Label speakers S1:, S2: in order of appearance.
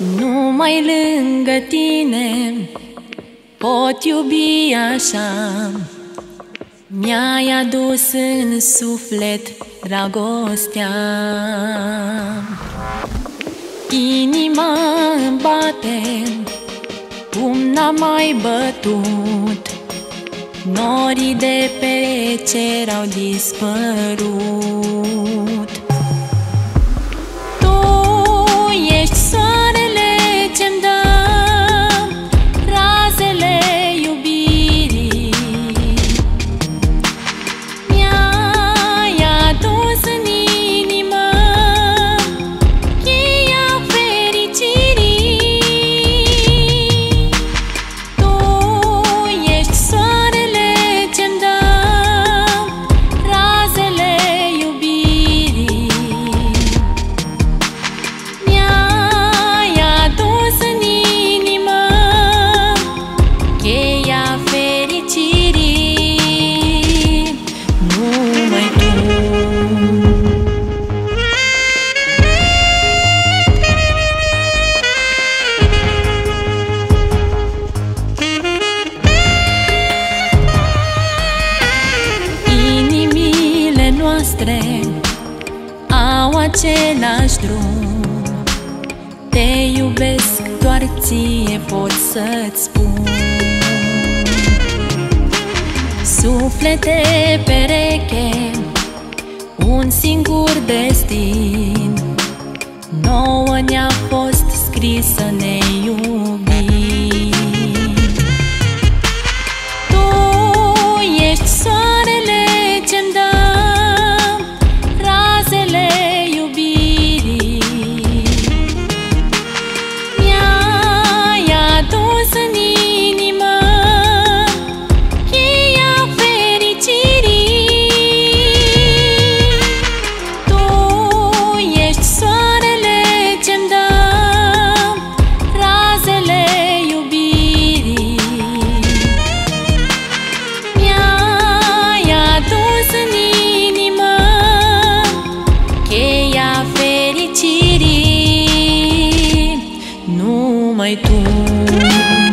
S1: Numai lângă tine pot iubi așa. Mi-ai adus în suflet dragostea. Inima îmi bate cum n-am mai bătut. Norii de pe cer au dispărut același drum. Te iubesc, doar ție pot să-ți spun. Suflete pereche, un singur destin. Nouă ne-a fost scris să ne iubim 解脱。